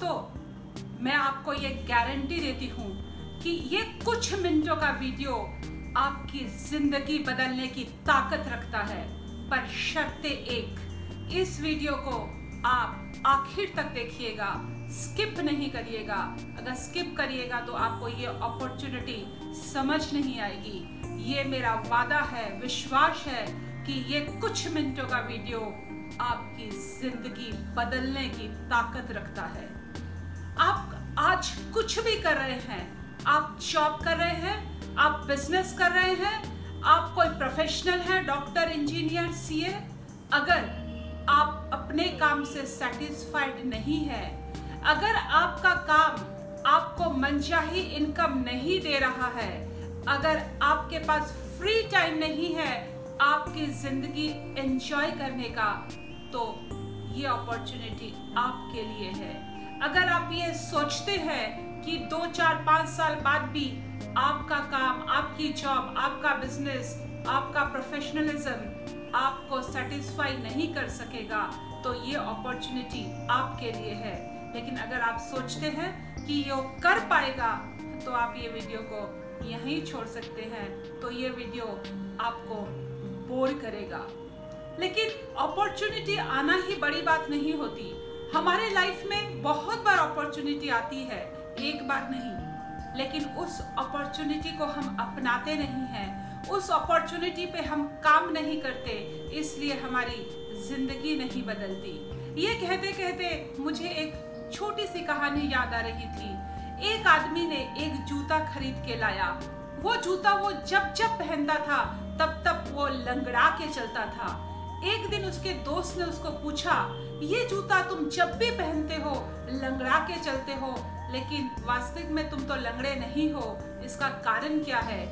दोस्तों, मैं आपको ये गारंटी देती हूँ कि ये कुछ मिनटों का वीडियो आपकी ज़िंदगी बदलने की ताकत रखता है। पर शर्त एक, इस वीडियो को आप आखिर तक देखिएगा स्किप नहीं करिएगा। अगर स्किप करिएगा तो आपको ये अपॉर्चुनिटी समझ नहीं आएगी। ये मेरा वादा है, विश्वास है कि ये कुछ मिनटों का वीडियो आपकी ज़िंदगी बदलने की ताकत रखता है। आप आज कुछ भी कर रहे हैं, आप जॉब कर रहे हैं, आप बिज़नेस कर रहे हैं, आप कोई प्रोफेशनल है डॉक्टर इंजीनियर सीए अगर आप अपने काम से सेटिस्फाइड नहीं है, अगर आपका काम आपको मनचाही इनकम नहीं दे रहा है, अगर आपके पास फ्री टाइम नहीं है आपकी ज़िंदगी एंजॉय करने का तो ये अपॉर्चुनिटी आपके लिए है। अगर आप ये सोचते हैं कि दो, चार, पाँच साल बाद भी आपका काम, आपकी जॉब आपका बिज़नेस आपका प्रोफेशनलिज्म आपको सेटिस्फाई नहीं कर सकेगा तो ये अपॉर्चुनिटी आपके लिए है। लेकिन अगर आप सोचते हैं कि ये कर पाएगा तो आप ये वीडियो को यहीं छोड़ सकते हैं तो ये वीडियो आपको बोर करेगा। लेकिन अपॉर्चुनिटी आना ही बड़ी बात नहीं होती। हमारे लाइफ में बहुत बार अपॉर्चुनिटी आती है, एक बार नहीं। लेकिन उस अपॉर्चुनिटी को हम अपनाते नहीं हैं, उस अपॉर्चुनिटी पे हम काम नहीं करते, इसलिए हमारी ज़िंदगी नहीं बदलती। ये कहते कहते मुझे एक छोटी सी कहानी याद आ रही थी। एक आदमी ने एक जूता खरीद के लाया। वो जूता वो जब जब पहनता था, तब तब वो लंगड़ा के चलता था। एक दिन उसके दोस्त ने उसको पूछा ये जूता तुम जब भी पहनते हो, लंगड़ा के चलते हो, लेकिन वास्तविक में तुम तो लंगड़े नहीं हो। इसका कारण क्या है?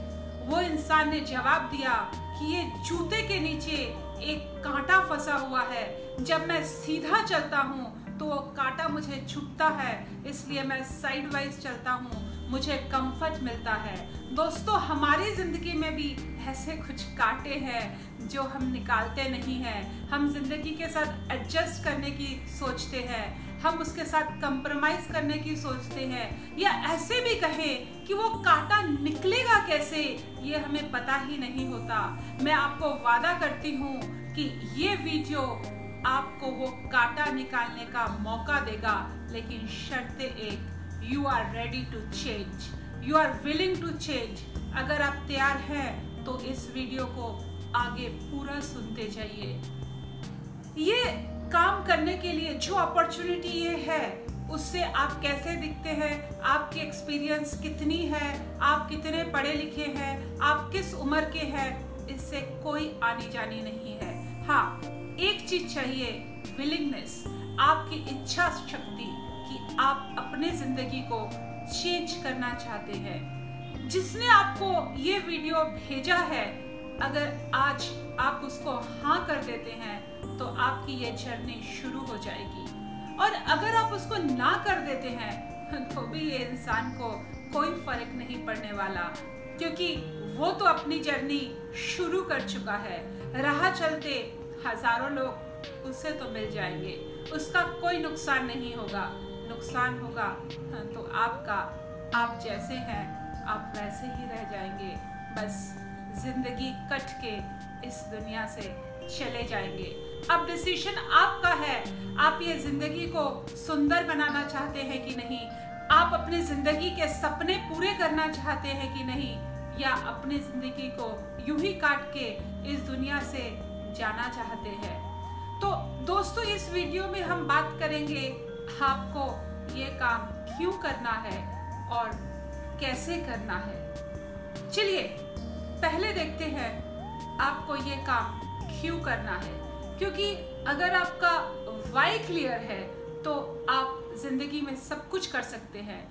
वो इंसान ने जवाब दिया कि ये जूते के नीचे एक कांटा फंसा हुआ है। जब मैं सीधा चलता हूँ तो वो कांटा मुझे छुपता है, इसलिए मैं साइड वाइज चलता हूँ। मुझे कंफर्ट मिलता है। दोस्तों, हमारी ज़िंदगी में भी ऐसे कुछ कांटे हैं जो हम निकालते नहीं हैं। हम ज़िंदगी के साथ एडजस्ट करने की सोचते हैं। हम उसके साथ कंप्रोमाइज करने की सोचते हैं। या ऐसे भी कहें कि वो कांटा निकलेगा कैसे, ये हमें पता ही नहीं होता। मैं आपको वादा करती हूँ कि ये वीडियो आपको वो कांटा निकालने का मौका देगा, लेकिन शर्त एक। You are ready to change you are willing to change अगर आप तैयार हैं तो इस वीडियो को आगे पूरा सुनते जाइए। ये काम करने के लिए जो अपॉर्चुनिटी ये है, उससे आप कैसे दिखते हैं? आपकी एक्सपीरियंस कितनी है? आप कितने पढ़े लिखे हैं? आप किस उम्र के हैं? इससे कोई आनी जानी नहीं है। हाँ एक चीज़ चाहिए विलिंगनेस आपकी इच्छा शक्ति। आप अपने ज़िंदगी को चेंज करना चाहते हैं। जिसने आपको ये वीडियो भेजा है, अगर आज आप उसको हाँ कर देते हैं तो आपकी ये जर्नी शुरू हो जाएगी। और अगर आप उसको ना कर देते हैं तो भी ये इंसान को कोई फ़र्क नहीं पड़ने वाला। क्योंकि वो तो अपनी जर्नी शुरू कर चुका है। राह चलते हज़ारों लोग उससे तो मिल जाएँगे। उसका कोई नुकसान नहीं होगा। नुकसान होगा हाँ, तो आपका आप जैसे हैं आप वैसे ही रह जाएँगे। बस ज़िंदगी कट के इस दुनिया से चले जाएँगे। अब डिसीज़न आपका है। आप ये ज़िंदगी को सुंदर बनाना चाहते हैं कि नहीं? आप अपनी ज़िंदगी के सपने पूरे करना चाहते हैं कि नहीं? या अपनी ज़िंदगी को यूँ ही काट के इस दुनिया से जाना चाहते हैं? तो दोस्तों इस वीडियो में हम बात करेंगे आपको ये काम क्यों करना है और कैसे करना है? चलिए, पहले देखते हैं आपको ये काम क्यों करना है। क्योंकि अगर आपका वाई क्लियर है तो आप ज़िंदगी में सब कुछ कर सकते हैं।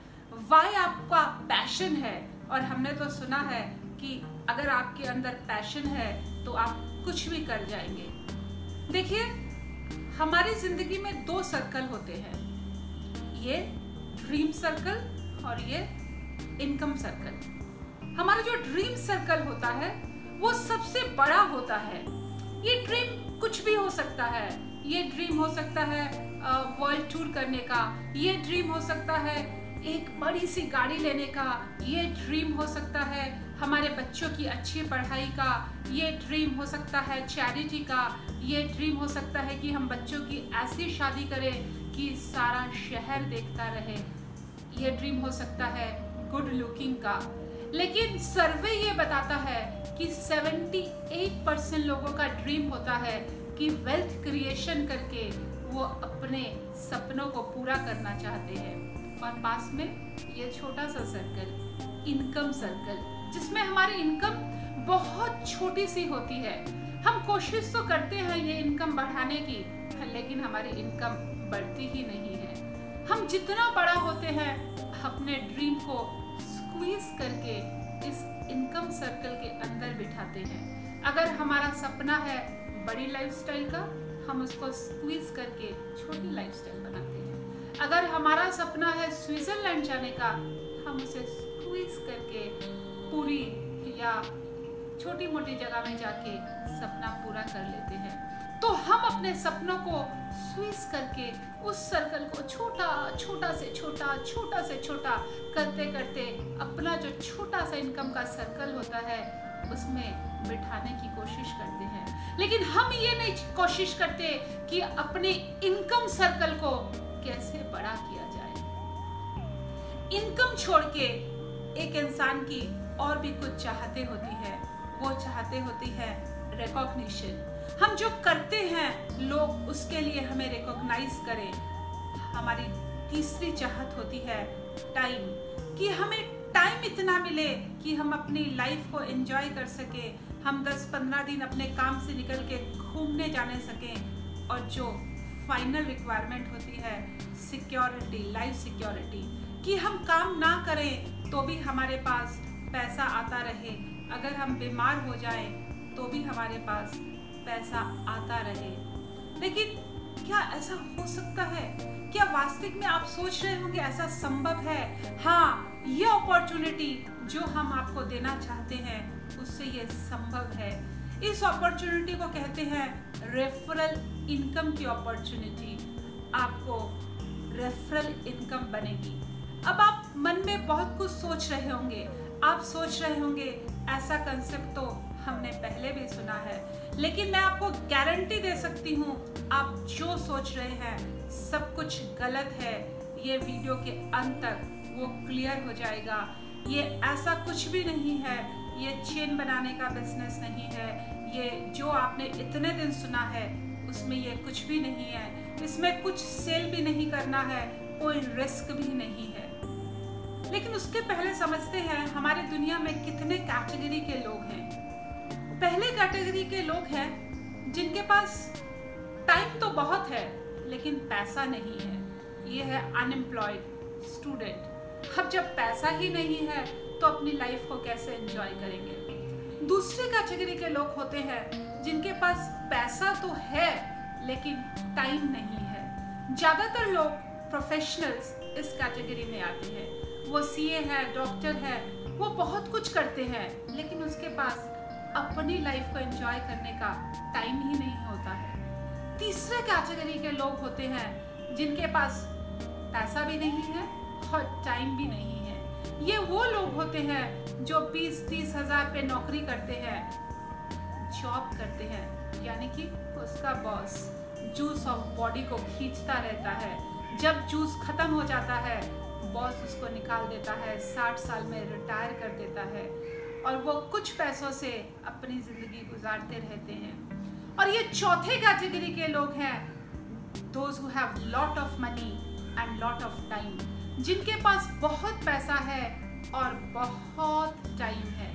वाई आपका पैशन है? और हमने तो सुना है कि अगर आपके अंदर पैशन है तो आप कुछ भी कर जाएँगे। देखिए, हमारी ज़िंदगी में दो सर्कल होते हैं। ये ड्रीम सर्कल और ये इनकम सर्कल हमारा जो ड्रीम सर्कल होता है, वो सबसे बड़ा होता है। ये ड्रीम कुछ भी हो सकता है। ये ड्रीम हो सकता है वर्ल्ड टूर करने का। ये ड्रीम हो सकता है, एक बड़ी सी गाड़ी लेने का। ये ड्रीम हो सकता है हमारे बच्चों की अच्छी पढ़ाई का ये ड्रीम हो सकता है चैरिटी का ये ड्रीम हो सकता है कि हम बच्चों की ऐसी शादी करें कि सारा शहर देखता रहे। ये ड्रीम हो सकता है गुड लुकिंग का। लेकिन सर्वे ये बताता है कि 78 परसेंट लोगों का ड्रीम होता है कि वेल्थ क्रिएशन करके वो अपने सपनों को पूरा करना चाहते हैं। और पास में ये छोटा सा सर्कल इनकम सर्कल जिसमें हमारी इनकम बहुत छोटी सी होती है। हम कोशिश तो करते हैं ये इनकम बढ़ाने की, लेकिन हमारी इनकम बढ़ती ही नहीं है। हम जितना बड़ा होते हैं, अपने ड्रीम को स्क्वीज करके इस इनकम सर्कल के अंदर बिठाते हैं। अगर हमारा सपना है बड़ी लाइफस्टाइल का, हम उसको स्क्वीज करके छोटी लाइफस्टाइल बनाते हैं। अगर हमारा सपना है स्विट्जरलैंड जाने का, हम उसे स्क्वीज करके पूरी या छोटी मोटी जगह में जाके सपना पूरा कर लेते हैं। तो हम अपने सपनों को स्वीज करके उस सर्कल को छोटा छोटा से छोटा छोटा से छोटा करते करते अपना जो छोटा सा इनकम का सर्कल होता है, उसमें बिठाने की कोशिश करते हैं। लेकिन हम ये नहीं कोशिश करते कि अपने इनकम सर्कल को कैसे बड़ा किया जाए। इनकम छोड़ के एक इंसान की और भी कुछ चाहते होती है, वो चाहते होती है रिकॉग्निशन हम जो करते हैं, लोग उसके लिए हमें रिकॉग्नाइज करें। हमारी तीसरी चाहत होती है टाइम कि हमें टाइम इतना मिले कि हम अपनी लाइफ को एंजॉय कर सके, हम 10-15 दिन अपने काम से निकल के घूमने जाने सकें। और जो फाइनल रिक्वायरमेंट होती है सिक्योरिटी लाइफ सिक्योरिटी कि हम काम ना करें तो भी हमारे पास पैसा आता रहे, अगर हम बीमार हो जाए तो भी हमारे पास पैसा आता रहे। लेकिन क्या ऐसा हो सकता है? क्या वास्तविक में आप सोच रहे होंगे ऐसा संभव है? हाँ ये अपॉर्चुनिटी जो हम आपको देना चाहते हैं, उससे ये संभव है। इस अपॉर्चुनिटी को कहते हैं रेफरल इनकम की अपॉर्चुनिटी आपको रेफरल इनकम बनेगी। अब आप मन में बहुत कुछ सोच रहे होंगे आप सोच रहे होंगे, ऐसा कंसेप्ट तो हमने पहले भी सुना है। लेकिन मैं आपको गारंटी दे सकती हूँ, आप जो सोच रहे हैं, सब कुछ गलत है। ये वीडियो के अंत तक वो क्लियर हो जाएगा। ये ऐसा कुछ भी नहीं है। ये चेन बनाने का बिज़नेस नहीं है। ये जो आपने इतने दिन सुना है, उसमें ये कुछ भी नहीं है। इसमें कुछ सेल भी नहीं करना है, कोई रिस्क भी नहीं है। लेकिन उसके पहले समझते हैं हमारे दुनिया में कितने कैटेगरी के लोग हैं। पहले कैटेगरी के लोग हैं जिनके पास टाइम तो बहुत है, लेकिन पैसा नहीं है। ये है अनएम्प्लॉयड स्टूडेंट अब जब पैसा ही नहीं है तो अपनी लाइफ को कैसे एंजॉय करेंगे? दूसरे कैटेगरी के लोग होते हैं जिनके पास पैसा तो है, लेकिन टाइम नहीं है। ज़्यादातर लोग प्रोफेशनल्स इस कैटेगरी में आते हैं। वो सीए है, डॉक्टर है, वो बहुत कुछ करते हैं, लेकिन उसके पास अपनी लाइफ को एंजॉय करने का टाइम ही नहीं होता है। तीसरे कैटेगरी के लोग होते हैं, जिनके पास पैसा भी नहीं है और टाइम भी नहीं है। ये वो लोग होते हैं, जो बीस तीस हज़ार पे नौकरी करते हैं जॉब करते हैं, यानी कि उसका बॉस जूस ऑफ़ बॉडी को खींचता रहता है। जब जूस खत्म हो जाता है बॉस उसको निकाल देता है, साठ साल में रिटायर कर देता है और वो कुछ पैसों से अपनी ज़िंदगी गुजारते रहते हैं। और ये चौथे कैटेगरी के लोग हैं those who have lot of money and lot of time जिनके पास बहुत पैसा है और बहुत टाइम है।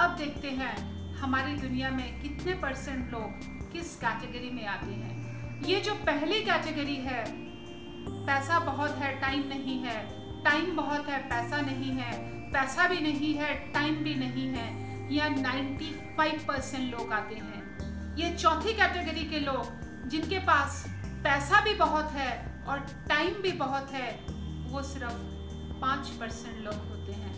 अब देखते हैं हमारी दुनिया में कितने परसेंट लोग किस कैटेगरी में आते हैं। ये जो पहली कैटेगरी है पैसा बहुत है टाइम नहीं है। टाइम बहुत है, पैसा नहीं है। पैसा भी नहीं है टाइम भी नहीं है। या 95 परसेंट लोग आते हैं। ये चौथी कैटेगरी के लोग, जिनके पास पैसा भी बहुत है और टाइम भी बहुत है, वो सिर्फ़ पाँच परसेंट लोग होते हैं।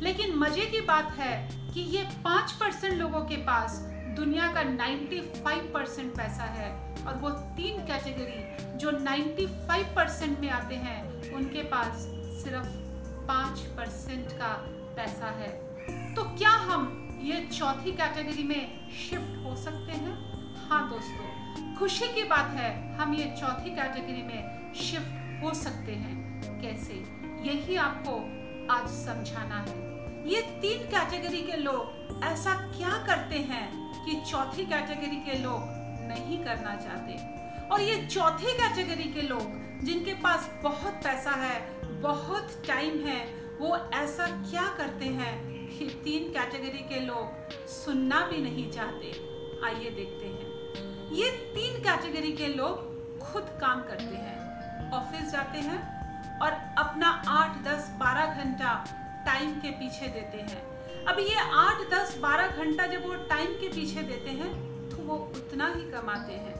लेकिन मज़े की बात है कि ये पाँच परसेंट लोगों के पास दुनिया का 95 परसेंट पैसा है। और वो तीन कैटेगरी जो 95 परसेंट में आते हैं, उनके पास सिर्फ़ पाँच परसेंट का पैसा है। तो क्या हम ये चौथी कैटेगरी में शिफ्ट हो सकते हैं? हाँ दोस्तों, खुशी की बात है, हम ये चौथी कैटेगरी में शिफ्ट हो सकते हैं। कैसे? यही आपको आज समझाना है। ये तीन कैटेगरी के लोग ऐसा क्या करते हैं कि चौथी कैटेगरी के लोग नहीं करना चाहते। और ये चौथी कैटेगरी के लोग, जिनके पास बहुत पैसा है, बहुत टाइम है, वो ऐसा क्या करते हैं कि तीन कैटेगरी के लोग सुनना भी नहीं चाहते? आइए देखते हैं। ये तीन कैटेगरी के लोग खुद काम करते हैं। ऑफ़िस जाते हैं और अपना आठ, दस, बारह घंटा टाइम के पीछे देते हैं। अब ये आठ, दस, बारह घंटा जब वो टाइम के पीछे देते हैं वो उतना ही कमाते हैं।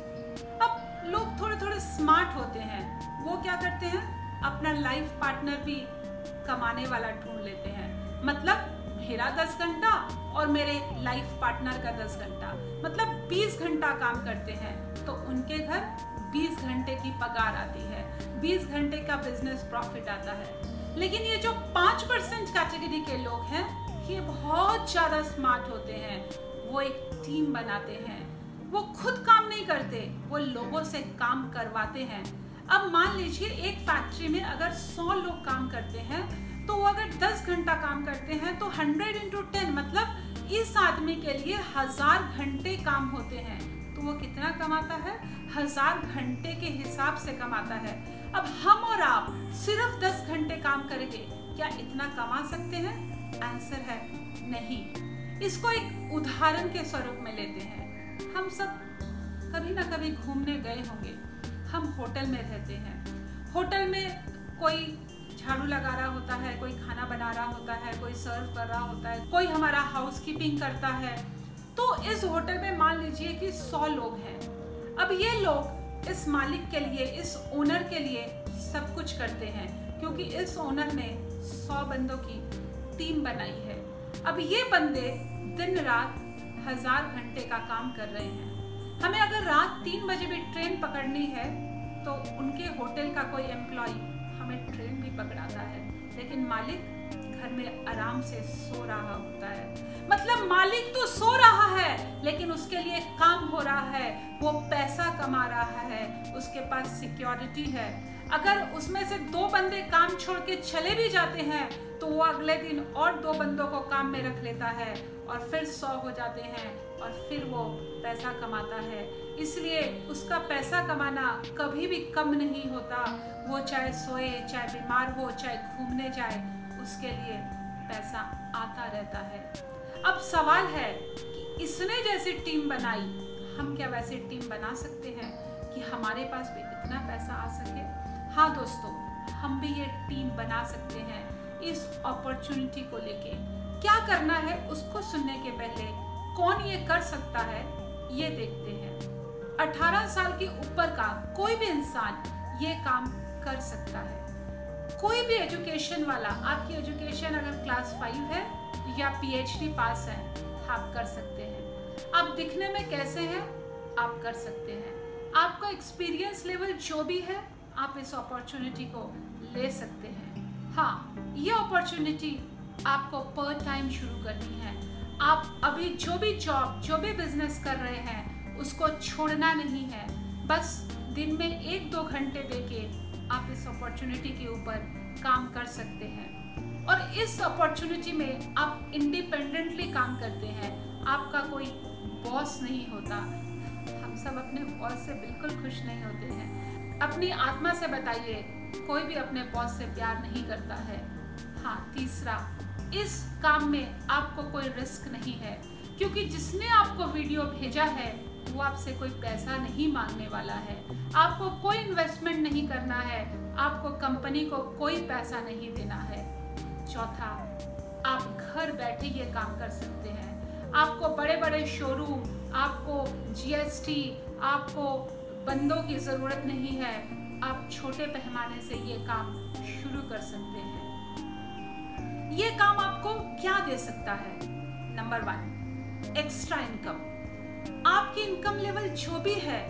अब लोग थोड़े थोड़े स्मार्ट होते हैं। वो क्या करते हैं? अपना लाइफ पार्टनर भी कमाने वाला ढूंढ लेते हैं। मतलब मेरा दस घंटा और मेरे लाइफ पार्टनर का दस घंटा। मतलब बीस घंटा काम करते हैं। तो उनके घर बीस घंटे की पगार आती है। बीस घंटे का बिज़नेस प्रॉफिट आता है। लेकिन ये जो पाँच परसेंट कैटेगरी के लोग हैं, ये बहुत ज़्यादा स्मार्ट होते हैं। वो एक टीम बनाते हैं। वो खुद काम नहीं करते, वो लोगों से काम करवाते हैं। अब मान लीजिए एक फैक्ट्री में अगर 100 लोग काम करते हैं तो वो अगर 10 घंटा काम करते हैं तो 100 इंटू टेन मतलब इस आदमी के लिए हज़ार घंटे काम होते हैं। तो वो कितना कमाता है? हज़ार घंटे के हिसाब से कमाता है। अब हम और आप सिर्फ़ 10 घंटे काम करेंगे, क्या इतना कमा सकते हैं? आंसर है नहीं। इसको एक उदाहरण के स्वरूप में लेते हैं। हम सब कभी ना कभी घूमने गए होंगे। हम होटल में रहते हैं। होटल में कोई झाड़ू लगा रहा होता है, कोई खाना बना रहा होता है, कोई सर्व कर रहा होता है, कोई हमारा हाउस कीपिंग करता है। तो इस होटल में मान लीजिए कि सौ लोग हैं। अब ये लोग इस मालिक के लिए, इस ओनर के लिए सब कुछ करते हैं, क्योंकि इस ओनर ने सौ बंदों की टीम बनाई है। अब ये बंदे दिन रात हज़ार घंटे का काम कर रहे हैं। हमें अगर रात तीन बजे भी ट्रेन पकड़नी है तो उनके होटल का कोई एम्प्लॉय हमें ट्रेन भी पकड़ाता है। लेकिन मालिक घर में आराम से सो रहा होता है। मतलब मालिक तो सो रहा है, लेकिन उसके लिए काम हो रहा है। वो पैसा कमा रहा है, उसके पास सिक्योरिटी है। अगर उसमें से दो बंदे काम छोड़ के चले भी जाते हैं तो वो अगले दिन और दो बंदों को काम में रख लेता है। और फिर सौ हो जाते हैं और फिर वो पैसा कमाता है। इसलिए उसका पैसा कमाना कभी भी कम नहीं होता। वो चाहे सोए, चाहे बीमार हो, चाहे घूमने जाए, उसके लिए पैसा आता रहता है। अब सवाल है कि इसने जैसी टीम बनाई, हम क्या वैसी टीम बना सकते हैं कि हमारे पास भी इतना पैसा आ सके? हाँ दोस्तों, हम भी ये टीम बना सकते हैं इस अपॉर्चुनिटी को लेके। क्या करना है उसको सुनने के पहले? कौन ये कर सकता है? ये देखते हैं। 18 साल के ऊपर का कोई भी इंसान ये काम कर सकता है। कोई भी एजुकेशन वाला, आपकी एजुकेशन अगर क्लास फाइव है या पीएचडी पास है, आप कर सकते हैं। आप दिखने में कैसे हैं? आप कर सकते हैं। आपका एक्सपीरियंस लेवल जो भी है, आप इस अपॉर्चुनिटी को ले सकते हैं। हाँ ये अपॉर्चुनिटी आपको पर टाइम शुरू करनी है। आप अभी जो भी जॉब जो भी बिज़नेस कर रहे हैं, उसको छोड़ना नहीं है। बस दिन में एक दो घंटे देके आप इस अपॉर्चुनिटी के ऊपर काम कर सकते हैं। और इस अपॉर्चुनिटी में आप इंडिपेंडेंटली काम करते हैं। आपका कोई बॉस नहीं होता। हम सब अपने बॉस से बिल्कुल खुश नहीं होते हैं। अपनी आत्मा से बताइए, कोई भी अपने बॉस से प्यार नहीं करता है। हाँ तीसरा इस काम में आपको कोई रिस्क नहीं है, क्योंकि जिसने आपको वीडियो भेजा है, वो आपसे कोई पैसा नहीं मांगने वाला है। आपको कोई इन्वेस्टमेंट नहीं करना है, आपको कंपनी को कोई पैसा नहीं देना है। चौथा, आप घर बैठे ये काम कर सकते हैं। आपको बड़े बड़े शोरूम आपको जीएसटी आपको बंदों की ज़रूरत नहीं है। आप छोटे पैमाने से ये काम शुरू कर सकते हैं। ये काम आपको क्या दे सकता है? नंबर वन एक्स्ट्रा इनकम आपकी इनकम लेवल जो भी है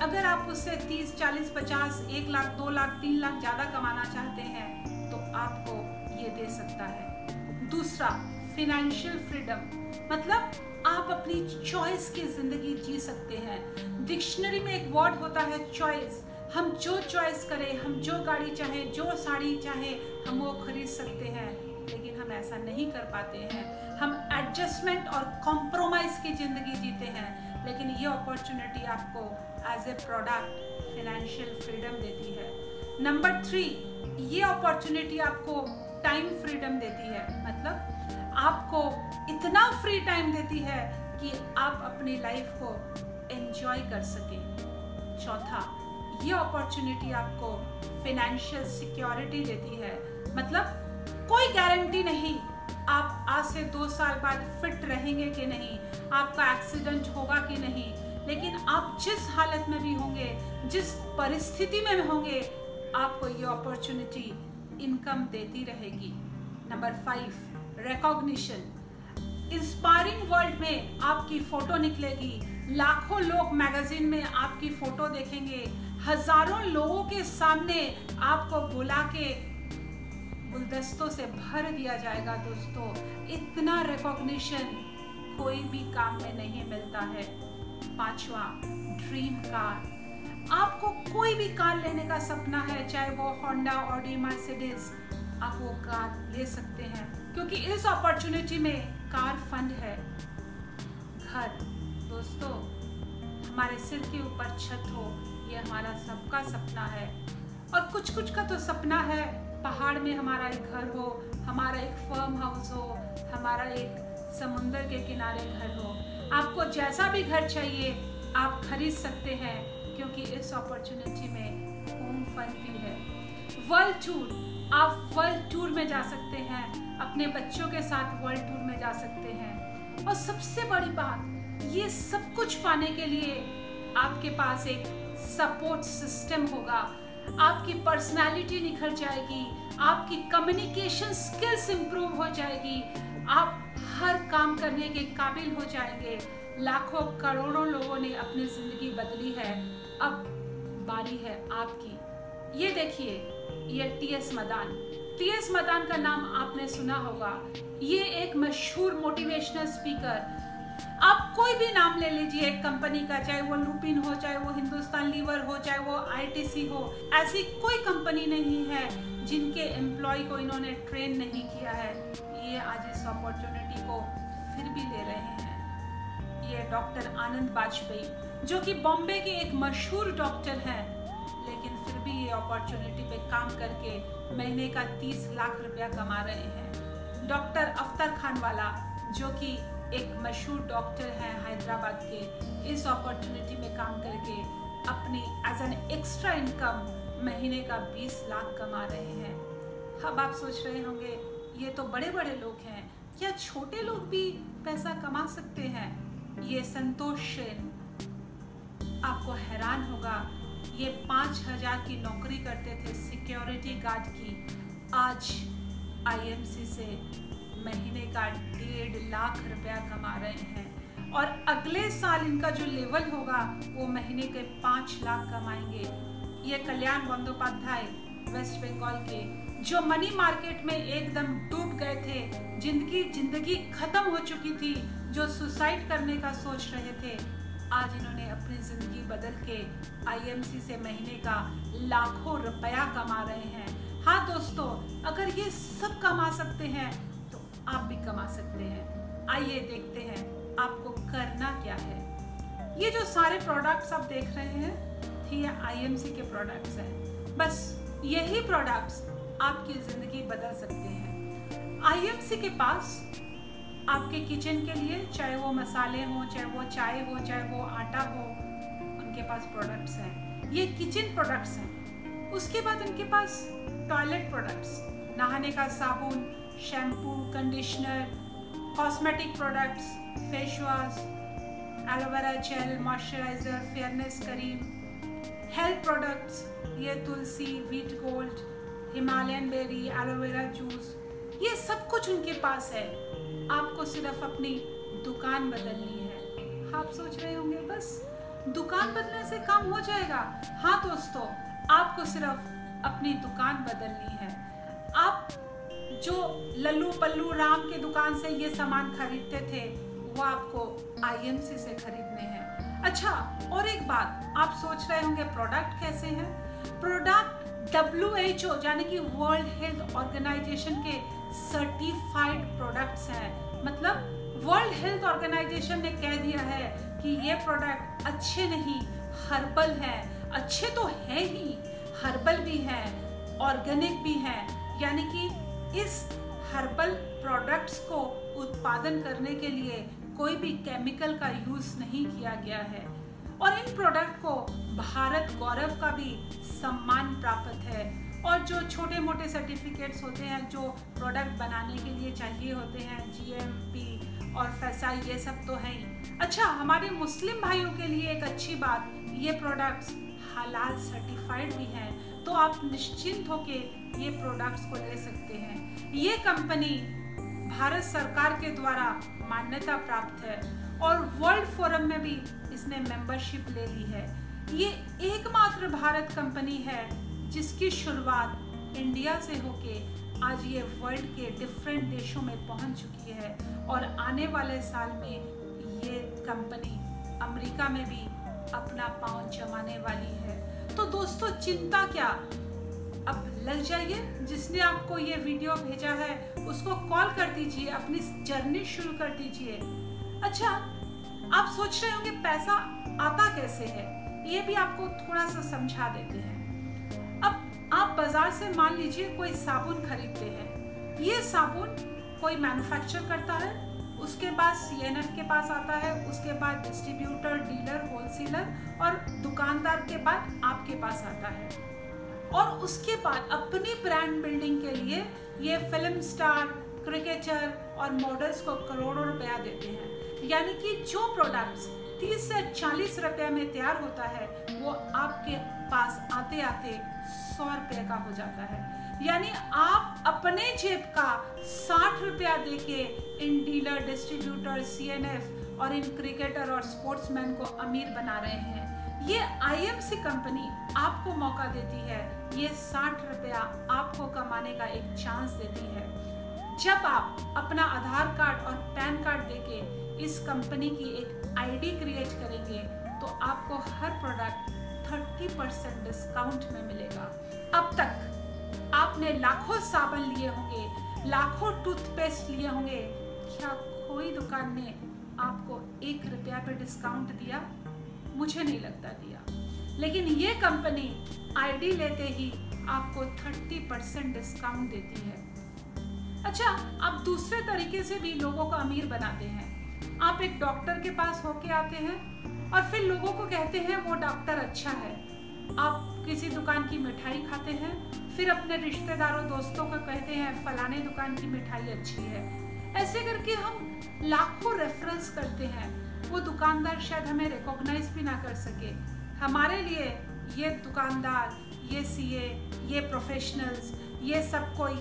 अगर आप उससे 30, 40, 50, एक लाख दो लाख तीन लाख ज़्यादा कमाना चाहते हैं तो आपको ये दे सकता है। दूसरा फिनेंशियल फ्रीडम मतलब आप अपनी चॉइस की ज़िंदगी जी सकते हैं। डिक्शनरी में एक वर्ड होता है चॉइस हम जो चॉइस करें हम जो गाड़ी चाहें जो साड़ी चाहें हम वो खरीद सकते हैं। ऐसा नहीं कर पाते हैं। हम एडजस्टमेंट और कॉम्प्रोमाइज की ज़िंदगी जीते हैं। लेकिन ये अपॉर्चुनिटी आपको as a product financial freedom देती है। नंबर थ्री ये अपॉर्चुनिटी आपको टाइम फ्रीडम देती है। मतलब आपको इतना फ्री टाइम देती है कि आप अपनी लाइफ को एंजॉय कर सके। चौथा, ये अपॉर्चुनिटी आपको फिनेंशियल सिक्योरिटी देती है। मतलब कोई गारंटी नहीं। आप आज से दो साल बाद फिट रहेंगे कि नहीं? आपका एक्सीडेंट होगा कि नहीं? लेकिन आप जिस हालत में भी होंगे, जिस परिस्थिति में होंगे, आपको ये अपॉर्चुनिटी इनकम देती रहेगी। Number five recognition inspiring world में आपकी फ़ोटो निकलेगी। लाखों लोग मैगजीन में आपकी फ़ोटो देखेंगे। हज़ारों लोगों के सामने आपको बुला के गुलदस्तों से भर दिया जाएगा दोस्तों। इतना रिकॉग्निशन कोई भी काम में नहीं मिलता है। पांचवा ड्रीम कार आपको कोई भी कार लेने का सपना है, चाहे वो होंडा ऑडी मर्सिडीज आप वो कार ले सकते हैं। क्योंकि इस अपॉर्चुनिटी में कार फंड है। घर, दोस्तों, हमारे सिर के ऊपर छत हो, ये हमारा सबका सपना है। और कुछ कुछ का तो सपना है। पहाड़ में हमारा एक घर हो, हमारा एक फर्म हाउस हो, हमारा एक समुंदर के किनारे घर हो। आपको जैसा भी घर चाहिए, आप खरीद सकते हैं, क्योंकि इस अपॉर्चुनिटी में होम फन भी है। वर्ल्ड टूर आप वर्ल्ड टूर में जा सकते हैं, अपने बच्चों के साथ वर्ल्ड टूर में जा सकते हैं। और सबसे बड़ी बात, ये सब कुछ पाने के लिए आपके पास एक सपोर्ट सिस्टम होगा। आपकी पर्सनालिटी निखर जाएगी, आपकी कम्युनिकेशन स्किल्स इंप्रूव हो जाएगी, आप हर काम करने के काबिल हो जाएँगे। लाखों करोड़ों लोगों ने अपनी ज़िंदगी बदली है, अब बारी है आपकी। ये देखिए, ये T S Madan. T S Madan का नाम आपने सुना होगा। ये एक मशहूर मोटिवेशनल स्पीकर आप कोई भी नाम ले लीजिए एक कंपनी का, चाहे वो लुपिन हो, चाहे वो हिंदुस्तान लीवर हो, चाहे वो आईटीसी हो, ऐसी कोई कंपनी नहीं है जिनके एम्प्लॉय को इन्होंने ट्रेन नहीं किया है। ये आज इस अपॉर्चुनिटी को फिर भी ले रहे हैं। ये डॉक्टर आनंद वाजपेयी जो कि बॉम्बे के एक मशहूर डॉक्टर हैं। लेकिन फिर भी ये अपॉर्चुनिटी पे काम करके महीने का तीस लाख रुपया कमा रहे हैं। डॉक्टर अफ्तर खान वाला जो कि एक मशहूर डॉक्टर हैं हैदराबाद के। इस अपॉर्चुनिटी में काम करके अपनी एज एन एक्स्ट्रा इनकम महीने का 20 लाख कमा रहे हैं। अब आप सोच रहे होंगे, ये तो बड़े बड़े लोग हैं। क्या छोटे लोग भी पैसा कमा सकते हैं। ये संतोष आपको हैरान होगा। ये पाँच हज़ार की नौकरी करते थे सिक्योरिटी गार्ड की। आज आईएमसी से महीने का डेढ़ लाख रुपया कमा रहे हैं। और अगले साल इनका जो लेवल होगा, वो महीने के पाँच लाख कमाएँगे। ये कल्याण बंदोपाध्याय, वेस्ट बंगाल के, जो मनी मार्केट में एकदम डूब गए थे जिनकी ज़िंदगी खत्म हो चुकी थी, जो सुसाइड करने का सोच रहे थे, आज इन्होंने अपनी ज़िंदगी बदल के आईएमसी से महीने का लाखों रुपया कमा रहे हैं। हाँ दोस्तों, अगर ये सब कमा सकते हैं आप भी कमा सकते हैं। आइए देखते हैं आपको करना क्या है। ये जो सारे प्रोडक्ट्स आप देख रहे हैं, ये आईएमसी के प्रोडक्ट्स हैं। बस यही प्रोडक्ट्स आपकी ज़िंदगी बदल सकते हैं। आईएमसी के पास आपके किचन के लिए चाहे वो मसाले हो, चाहे वो चाय हो, चाहे वो आटा हो, उनके पास प्रोडक्ट्स हैं। ये किचन प्रोडक्ट्स हैं। उसके बाद उनके पास टॉयलेट प्रोडक्ट्स नहाने का साबुन shampoo conditioner cosmetic products face wash aloe vera gel moisturizer fairness cream health products ये Tulsi wheat gold Himalayan berry aloe vera juice ये सब कुछ उनके पास है। आपको सिर्फ़ अपनी दुकान बदलनी है। आप सोच रहे होंगे, बस, दुकान बदलने से काम हो जाएगा। हाँ दोस्तों, आपको सिर्फ़ अपनी दुकान बदलनी है। आप जो लल्लू पल्लू राम के दुकान से ये सामान खरीदते थे, वो आपको आईएमसी से खरीदने हैं। अच्छा और एक बात, आप सोच रहे होंगे प्रोडक्ट कैसे हैं? प्रोडक्ट डब्ल्यू एच ओ यानी कि वर्ल्ड हेल्थ ऑर्गेनाइजेशन के सर्टिफाइड प्रोडक्ट्स हैं। मतलब वर्ल्ड हेल्थ ऑर्गेनाइजेशन ने कह दिया है कि ये प्रोडक्ट अच्छे नहीं हर्बल है। अच्छे तो है ही हर्बल भी है ऑर्गेनिक भी है। यानी कि इस हर्बल प्रोडक्ट्स को उत्पादन करने के लिए कोई भी केमिकल का यूज़ नहीं किया गया है। और इन प्रोडक्ट को भारत गौरव का भी सम्मान प्राप्त है। और जो छोटे मोटे सर्टिफिकेट्स होते हैं, जो प्रोडक्ट बनाने के लिए चाहिए होते हैं जीएमपी और फैसाई ये सब तो है ही। अच्छा हमारे मुस्लिम भाइयों के लिए एक अच्छी बात, ये प्रोडक्ट्स हलाल सर्टिफाइड भी हैं तो आप निश्चिंत होके ये प्रोडक्ट्स को ले सकते हैं। ये कंपनी भारत सरकार के द्वारा मान्यता प्राप्त है और वर्ल्ड फोरम में भी इसने मेंबरशिप ले ली है। ये एकमात्र भारत कंपनी है जिसकी शुरुआत इंडिया से होके आज ये वर्ल्ड के डिफरेंट देशों में पहुँच चुकी है और आने वाले साल में ये कंपनी अमेरिका में भी अपना पाँव जमाने वाली है। तो दोस्तों, चिंता क्या? अब लग जाइए, जिसने आपको ये वीडियो भेजा है, उसको कॉल कर दीजिए, अपनी जर्नी शुरू कर दीजिए। अच्छा आप सोच रहे होंगे पैसा आता कैसे है? ये भी आपको थोड़ा सा समझा देते हैं। अब आप बाज़ार से मान लीजिए कोई साबुन खरीदते हैं। ये साबुन कोई मैन्युफैक्चर करता है? उसके बाद सीएनएफ के पास आता है, उसके बाद डिस्ट्रीब्यूटर डीलर होलसेलर और दुकानदार के बाद आपके पास आता है। और उसके बाद अपनी ब्रांड बिल्डिंग के लिए ये फ़िल्म स्टार क्रिकेटर और मॉडल्स को करोड़ों रुपया देते हैं। यानी कि जो प्रोडक्ट्स 30 से 40 रुपए में तैयार होता है, वो आपके पास आते आते सौ रुपये का हो जाता है। यानी आप अपने जेब का साठ रुपया देके इन डीलर डिस्ट्रीब्यूटर सीएनएफ और इन क्रिकेटर और स्पोर्ट्समैन को अमीर बना रहे हैं। ये आईएमसी कंपनी आपको मौका देती है। ये साठ रुपया आपको कमाने का एक चांस देती है। जब आप अपना आधार कार्ड और पैन कार्ड देके इस कंपनी की एक आईडी क्रिएट करेंगे तो आपको हर प्रोडक्ट 30 परसेंट डिस्काउंट में मिलेगा। अब तक आपने लाखों साबन लिए होंगे, लाखों टूथपेस्ट लिए होंगे, क्या कोई दुकान ने आपको एक रुपया पे डिस्काउंट दिया? मुझे नहीं लगता दिया। लेकिन ये कंपनी आईडी लेते ही आपको 30 परसेंट डिस्काउंट देती है। अच्छा आप दूसरे तरीके से भी लोगों को अमीर बनाते हैं। आप एक डॉक्टर के पास होके आते हैं और फिर लोगों को कहते हैं, वो डॉक्टर अच्छा है। आप किसी दुकान की मिठाई खाते हैं, फिर अपने रिश्तेदारों, दोस्तों को कहते हैं, फलाने दुकान की मिठाई अच्छी है। ऐसे करके हम लाखों रेफरेंस करते हैं। वो दुकानदार शायद हमें रिकॉग्नाइज भी ना कर सके। हमारे लिए ये दुकानदार, ये सीए ये प्रोफेशनल्स ये सब कोई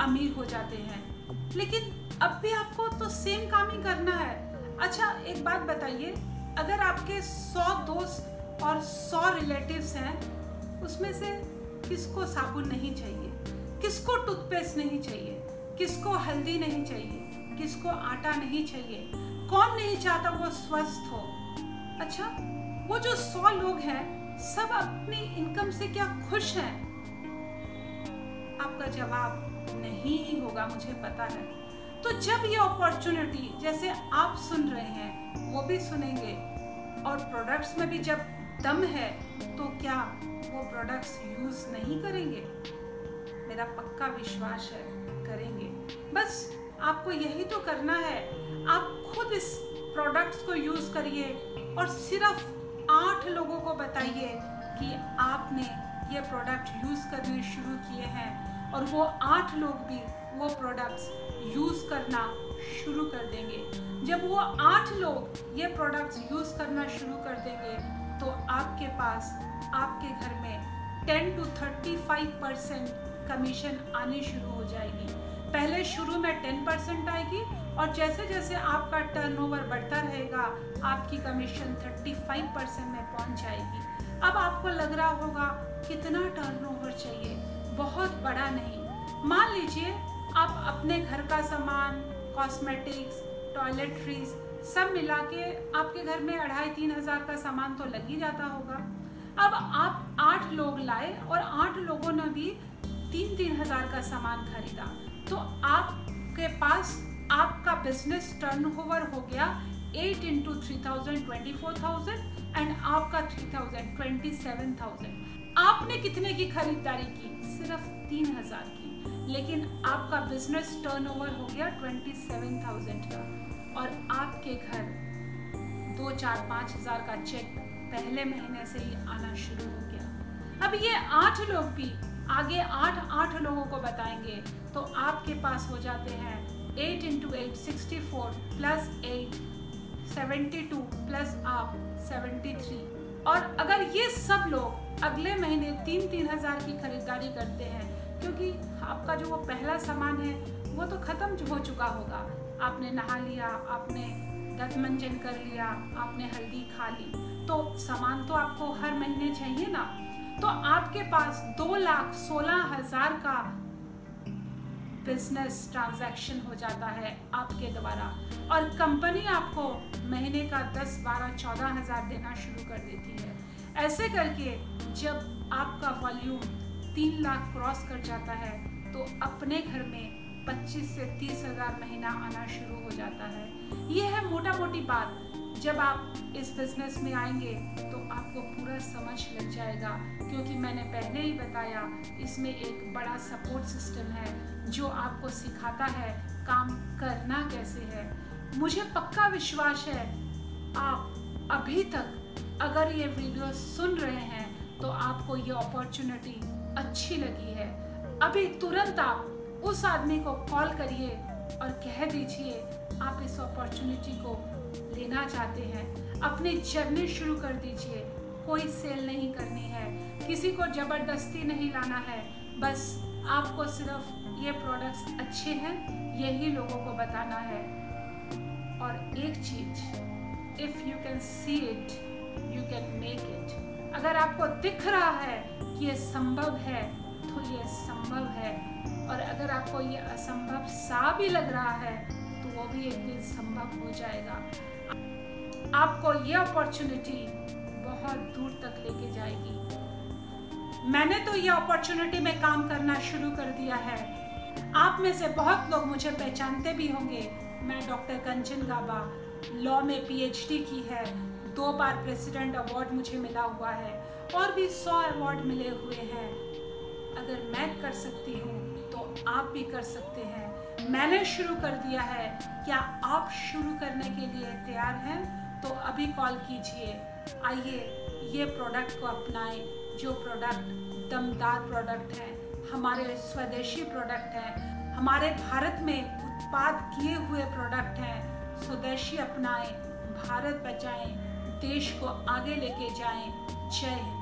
अमीर हो जाते हैं। लेकिन अब भी आपको तो सेम काम ही करना है। अच्छा एक बात बताइए, अगर आपके सौ दोस्त और सौ रिलेटिव्स हैं, उसमें से किसको साबुन नहीं चाहिए? किसको टूथपेस्ट नहीं चाहिए? किसको हल्दी नहीं चाहिए? किसको आटा नहीं चाहिए? कौन नहीं चाहता वो स्वस्थ हो? अच्छा वो जो सौ लोग हैं, सब अपनी इनकम से क्या खुश हैं? आपका जवाब नहीं ही होगा, मुझे पता है। तो जब ये अपॉर्चुनिटी जैसे आप सुन रहे हैं, वो भी सुनेंगे। और प्रोडक्ट्स में भी जब दम है तो क्या वो प्रोडक्ट्स यूज़ नहीं करेंगे? मेरा पक्का विश्वास है, करेंगे। बस आपको यही तो करना है। आप खुद इस प्रोडक्ट्स को यूज़ करिए और सिर्फ़ आठ लोगों को बताइए कि आपने ये प्रोडक्ट यूज़ करने शुरू किए हैं और वो आठ लोग भी वो प्रोडक्ट्स यूज़ करना शुरू कर देंगे। जब वो आठ लोग ये प्रोडक्ट्स यूज़ करना शुरू कर देंगे तो आपके पास, आपके घर में 10 टू 35 परसेंट कमीशन आनी शुरू हो जाएगी। पहले शुरू में 10 परसेंट आएगी और जैसे जैसे आपका टर्नओवर बढ़ता रहेगा, आपकी कमीशन 35 परसेंट में पहुँच जाएगी। अब आपको लग रहा होगा, कितना टर्नओवर चाहिए? बहुत बड़ा नहीं। मान लीजिए, आप अपने घर का सामान कॉस्मेटिक्स टॉयलेटरीज सब मिला के आपके घर में अढ़ाई तीन हज़ार का सामान तो लग ही जाता होगा। अब आप आठ लोग लाए और आठ लोगों ने भी तीन तीन हज़ार का सामान खरीदा। तो आपके पास आपका बिज़नेस टर्नओवर हो गया eight into three thousand twenty four thousand and आपका three thousand twenty seven thousand आपने कितने की खरीदारी की? सिर्फ़ तीन हज़ार की। लेकिन आपका बिज़नेस टर्नओवर हो गया ट्वेंटी सेवन थाउज़ेंड का। और आपके घर दो चार पाँच हज़ार का चेक पहले महीने से ही आना शुरू हो गया। अब ये आठ लोग भी आगे आठ आठ लोगों को बताएँगे तो आपके पास हो जाते हैं eight into eight sixty four plus eight seventy two plus आप सेवेंटी थ्री और अगर ये सब लोग अगले महीने तीन तीन हज़ार की खरीदारी करते हैं, क्योंकि आपका जो वो पहला सामान है, वो तो खत्म हो चुका होगा। आपने नहा लिया, आपने दंत मंजन कर लिया, आपने हल्दी खा ली तो सामान तो आपको हर महीने चाहिए ना। तो आपके पास दो लाख सोलह हज़ार का बिज़नेस ट्रांजैक्शन हो जाता है आपके द्वारा। और कंपनी आपको महीने का दस, बारह, चौदह हज़ार देना शुरू कर देती है। ऐसे करके जब आपका वॉल्यूम तीन लाख क्रॉस कर जाता है तो अपने घर में 25 से तीस हज़ार महीना आना शुरू हो जाता है। ये है मोटा मोटी बात। जब आप इस बिज़नेस में आएँगे तो आपको पूरा समझ लग जाएगा। क्योंकि मैंने पहले ही बताया, इसमें एक बड़ा सपोर्ट सिस्टम है, जो आपको सिखाता है काम करना कैसे है। मुझे पक्का विश्वास है, आप अभी तक अगर ये वीडियो सुन रहे हैं तो आपको ये अपॉर्चुनिटी अच्छी लगी है। अभी तुरंत आप उस आदमी को कॉल करिए और कह दीजिए, आप इस अपॉर्चुनिटी को लेना चाहते हैं, अपनी जर्नी शुरू कर दीजिए। कोई सेल नहीं करनी है। किसी को ज़बरदस्ती नहीं लाना है। बस आपको सिर्फ़ ये प्रोडक्ट्स अच्छे हैं, यही लोगों को बताना है। और एक चीज़ if you can see it you can make it अगर आपको दिख रहा है कि ये संभव है तो ये संभव है। और अगर आपको ये असंभव सा भी लग रहा है तो वो भी एक दिन संभव हो जाएगा। आपको ये अपॉर्चुनिटी बहुत दूर तक लेके जाएगी। मैंने तो ये अपॉर्चुनिटी में काम करना शुरू कर दिया है। आप में से बहुत लोग मुझे पहचानते भी होंगे। मैं डॉक्टर कंचन गाबा, लॉ में पीएचडी की है। दो बार प्रेसिडेंट अवार्ड मुझे मिला हुआ है। और भी सौ अवार्ड मिले हुए हैं। अगर मैं कर सकती हूँ तो आप भी कर सकते हैं। मैंने शुरू कर दिया है। क्या आप शुरू करने के लिए तैयार हैं? तो अभी कॉल कीजिए। आइए, ये प्रोडक्ट को अपनाएँ, जो प्रोडक्ट दमदार प्रोडक्ट है, हमारे स्वदेशी प्रोडक्ट हैं, हमारे भारत में उत्पाद किए हुए प्रोडक्ट हैं, स्वदेशी अपनाएँ, भारत बचाएँ, देश को आगे लेके जाएँ। जय हिंद।